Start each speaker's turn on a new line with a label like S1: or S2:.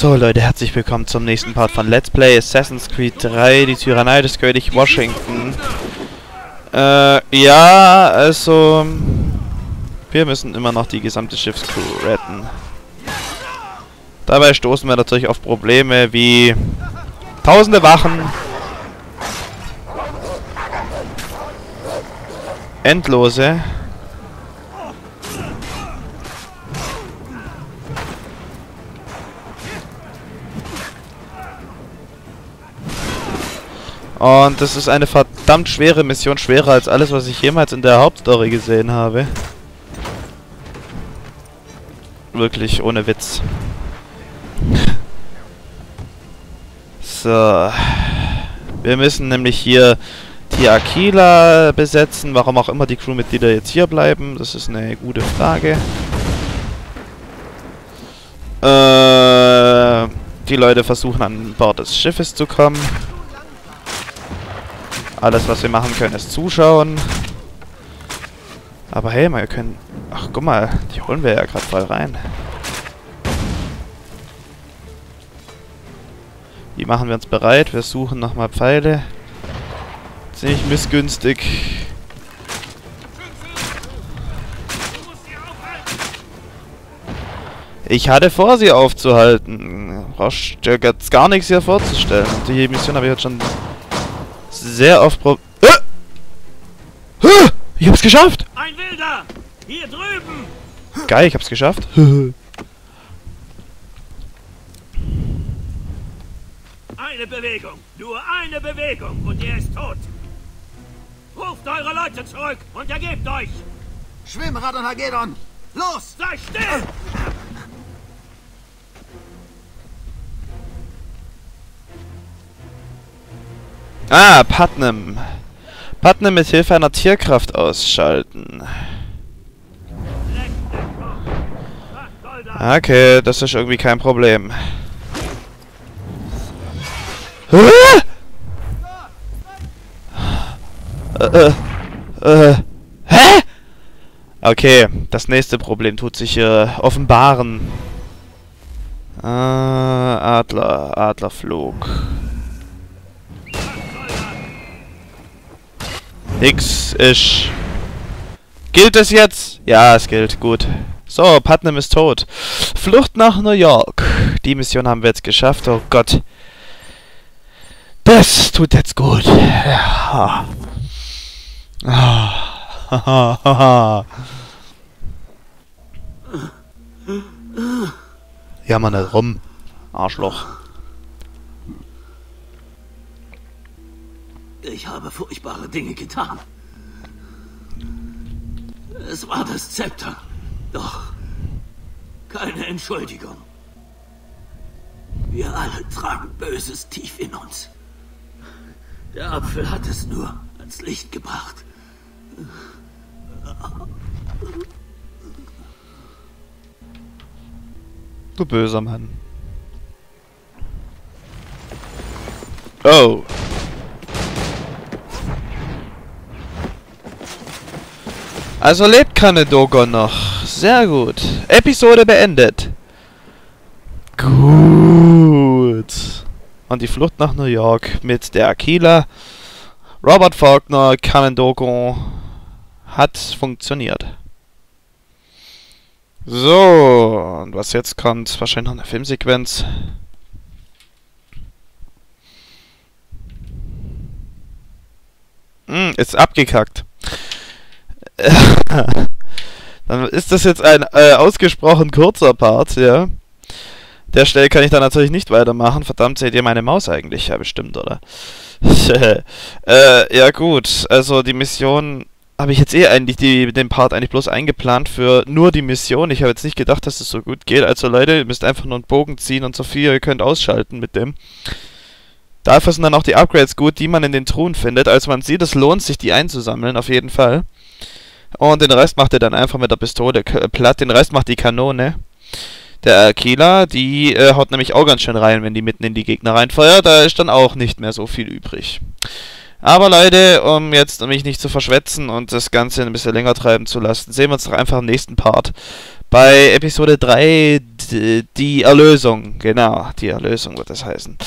S1: So Leute, herzlich willkommen zum nächsten Part von Let's Play Assassin's Creed 3, die Tyrannei des König Washington. Äh, ja, also... Wir müssen immer noch die gesamte Schiffscrew retten. Dabei stoßen wir natürlich auf Probleme wie... Tausende Wachen. Endlose. Und das ist eine verdammt schwere Mission, schwerer als alles, was ich jemals in der Hauptstory gesehen habe. Wirklich, ohne Witz. So. Wir müssen nämlich hier die Aquila besetzen. Warum auch immer die Crewmitglieder jetzt hier bleiben, das ist eine gute Frage. Äh, die Leute versuchen an Bord des Schiffes zu kommen. Alles, was wir machen können, ist zuschauen. Aber hey, wir können... Ach, guck mal, die holen wir ja gerade voll rein. Wie machen wir uns bereit? Wir suchen nochmal Pfeile. Ziemlich missgünstig. Ich hatte vor, sie aufzuhalten. Brauchst dir jetzt gar nichts hier vorzustellen. Die Mission habe ich jetzt schon sehr oft pro... Äh! Ich hab's geschafft!
S2: Ein Wilder! Hier drüben!
S1: Geil, ich hab's geschafft.
S2: Eine Bewegung! Nur eine Bewegung und er ist tot! Ruft eure Leute zurück und ergebt euch!
S3: Schwimmrad und Hagedon! Los!
S2: Sei still!
S1: Ah, Putnam. Putnam mit Hilfe einer Tierkraft ausschalten. Okay, das ist irgendwie kein Problem. Äh, äh, äh, hä? Okay, das nächste Problem tut sich äh, offenbaren. Äh, Adler, Adlerflug. Nix ist. Gilt es jetzt? Ja, es gilt. Gut. So, Putnam ist tot. Flucht nach New York. Die Mission haben wir jetzt geschafft. Oh Gott. Das tut jetzt gut. Ja. Ah. Jammer nicht rum. Arschloch.
S3: Ich habe furchtbare Dinge getan. Es war das Zepter. Doch keine Entschuldigung. Wir alle tragen Böses tief in uns. Der Apfel hat es nur ans Licht gebracht.
S1: Du böser Mann. Oh. Also lebt Kanedogon noch. Sehr gut. Episode beendet. Gut. Und die Flucht nach New York mit der Aquila. Robert Faulkner, Kanedogon hat funktioniert. So, und was jetzt kommt, wahrscheinlich noch eine Filmsequenz. Hm, ist abgekackt. dann ist das jetzt ein äh, ausgesprochen kurzer Part, ja. Der Stelle kann ich dann natürlich nicht weitermachen. Verdammt, seht ihr meine Maus eigentlich? Ja, bestimmt, oder? äh, ja gut, also die Mission habe ich jetzt eh eigentlich die, den Part eigentlich bloß eingeplant für nur die Mission. Ich habe jetzt nicht gedacht, dass es so gut geht. Also Leute, ihr müsst einfach nur einen Bogen ziehen und so viel ihr könnt ausschalten mit dem. Dafür sind dann auch die Upgrades gut, die man in den Truhen findet. Also man sieht, es lohnt sich, die einzusammeln, auf jeden Fall. Und den Rest macht ihr dann einfach mit der Pistole platt. Den Rest macht die Kanone. Der Aquila, die äh, haut nämlich auch ganz schön rein, wenn die mitten in die Gegner reinfeuert. Da ist dann auch nicht mehr so viel übrig. Aber Leute, um jetzt mich nicht zu verschwätzen und das Ganze ein bisschen länger treiben zu lassen, sehen wir uns doch einfach im nächsten Part. Bei Episode 3 die, Erlösung, genau, die Erlösung wird das heißen.